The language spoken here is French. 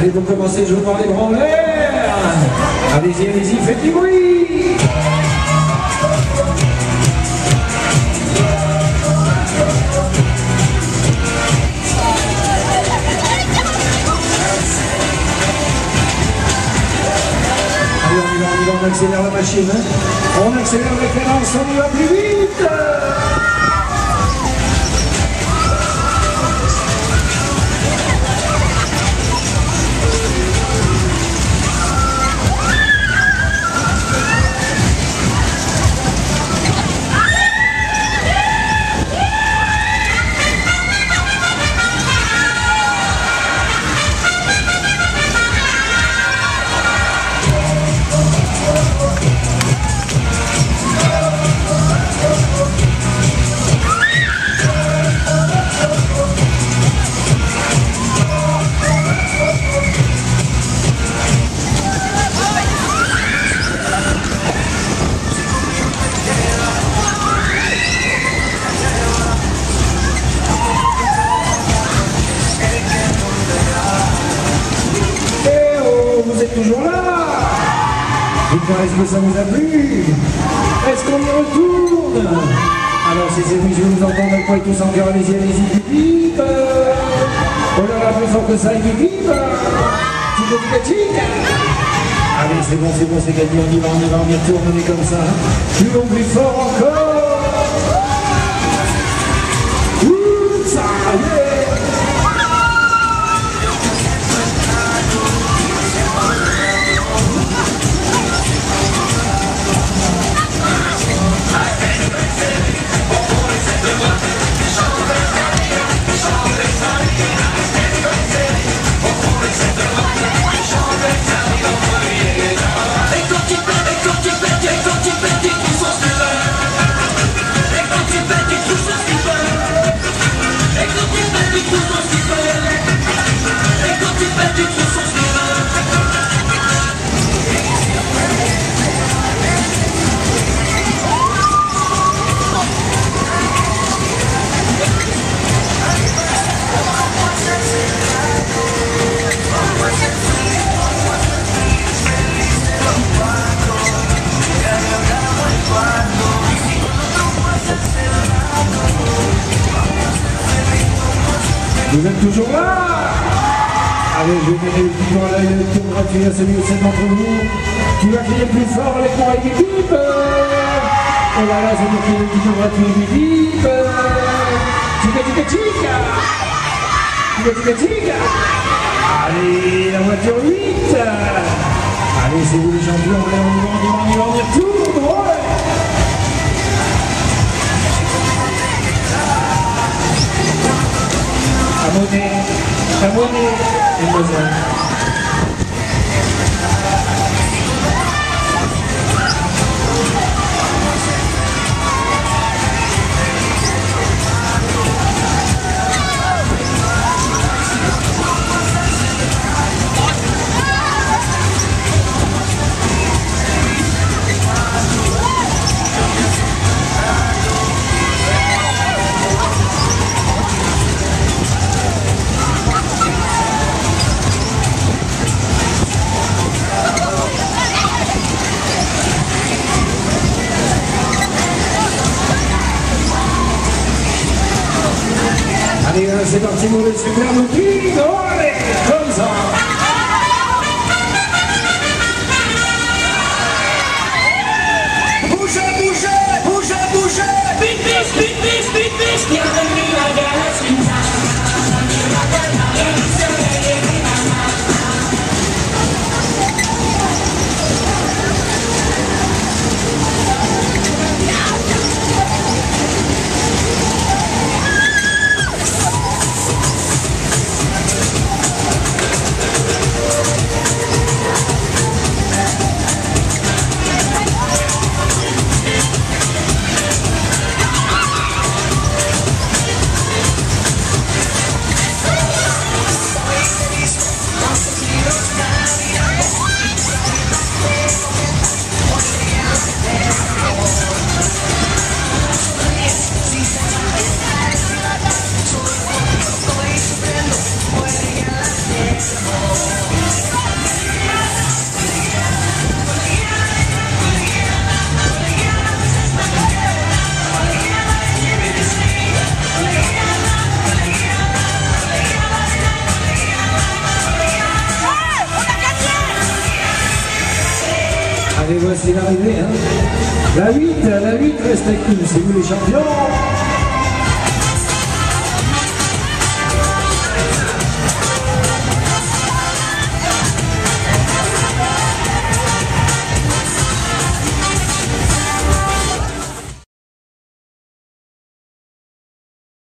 Allez, vous commencez, je vous demande les bras en l'air. Allez-y, allez-y, faites du bruit. Allez, on y va, on y va, on accélère la machine. hein. On accélère les on y va plus vite. Est-ce que ça vous a plu? Est-ce qu'on y retourne? Alors, si c'est vous, je vais vous entendre moi et tous en cœur, allez-y, allez-y, bip, Oh là là, plus fort que ça, bip, bip Allez, c'est bon, c'est bon, c'est gagné, on y va, on y va, on y retourne, on est comme ça. Plus long, plus fort encore. Ouh, ça y est Vous êtes toujours là Allez, je vais donner le petit à l'œil, le tour gratuit à celui ou celle d'entre vous qui va crier plus fort avec moi et bip Oh là là, c'est pour le petit tour gratuit, bip bip Tica tica tica Tica tica tica Allez, la voiture 8 Allez, c'est vous les champions, on va, y va, on va, 나머지 할머니 멤버들 Allez, c'est parti, mauvais super looking. Allez, comme ça. Voici l'arrivée. Hein. La 8, la 8 reste avec nous, c'est vous les champions.